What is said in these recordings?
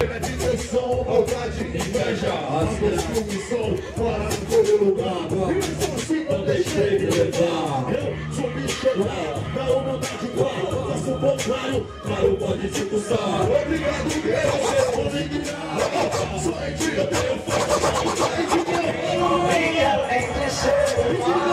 Diversão, maldade, inveja As minhas fora do todo lugar E mesmo assim não deixei de levar Eu sou bicho da humildade igual Faço o contrário, claro, pode te custar Obrigado, Deus, por me Só em eu tenho força Só em ti eu Revolução,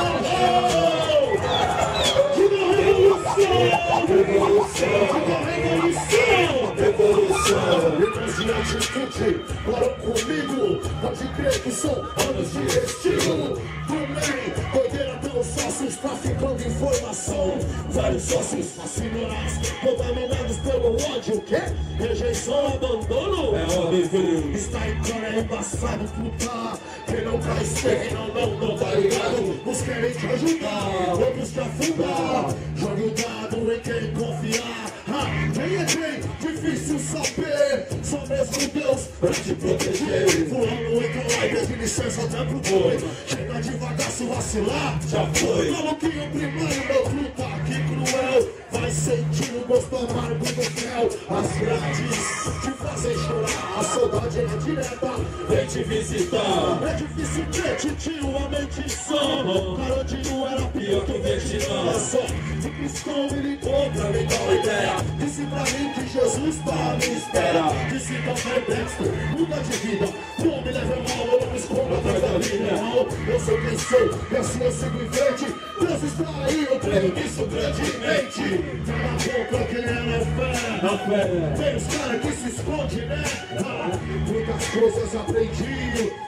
energia, atitude, para comigo, pode crer que são anos de estilo. Também, doideira pelos sócios, traficando informação. Vários sócios fascinantes, contaminados pelo ódio, quê? Rejeição, abandono? É óbvio. Está em cara, é embaçado, puta. Quem não cai, quem não, não, não tá ligado. Uns querem te ajudar, outros te afundar. Difícil saber. Só mesmo Deus pra te proteger. Fulano entra lá e pede licença até pro boi. Chega devagar, se vacilar, já foi. Maluquinho primário, meu truta, que cruel. Vai sentir o gosto amargo do fel. As grades te fazem chorar. A saudade é direta, vem te visitar. É difícil ter titio, a mente sã. Carodinho que. É só de cristão me ligou pra me dar uma ideia. Disse pra mim que Jesus tá minha espera. Disse também Dexter, muda de vida. Não me leve mal, eu não me escondo atrás da linha. Não, eu sou quem sou, e assim eu sigo em frente. Deus está aí, eu creio nisso grandemente. Tá na boca quem é na fé. Na fé. Tem os caras que se escondem, né? Ah, muitas coisas aprendi.